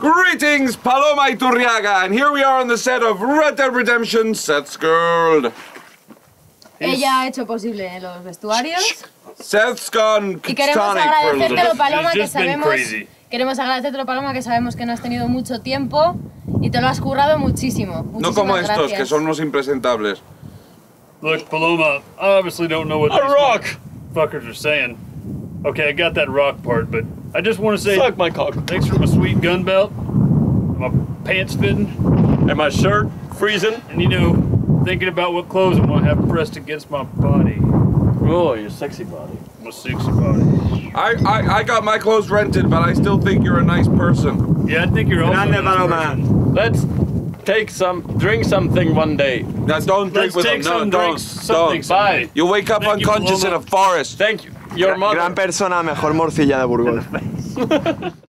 Greetings, Paloma Iturriaga, and here we are on the set of Red Dead Redemption Seth's Girl. Ella ha hecho posible los vestuarios. Seth's gone Y queremos agradecértelo. Paloma, que sabemos. crazy. Queremos agradecértelo, Paloma, que sabemos que no has tenido mucho tiempo y te lo has currado muchísimo. No como Muchísimas estos, que son unos impresentables. Look, Paloma, I obviously don't know what A these rock! fuckers are saying. Okay, I got that rock part, but I just want to say Suck my cock. thanks for my sweet gun belt, my pants fitting, And my shirt freezing. and you know, thinking about what clothes I'm gonna have pressed against my body, Oh, your sexy body. my sexy body. I, I, I got my clothes rented, but I still think you're a nice person. Yeah, I think you're also. a Grande nice Paloma. person. Let's take some, drink something one day. Now don't drink Let's with take them. No, some don't. drinks, something don't. Bye. someday. You wake up Thank you, unconscious in a forest. Thank you. Gran, gran persona, mejor morcilla de Burgos.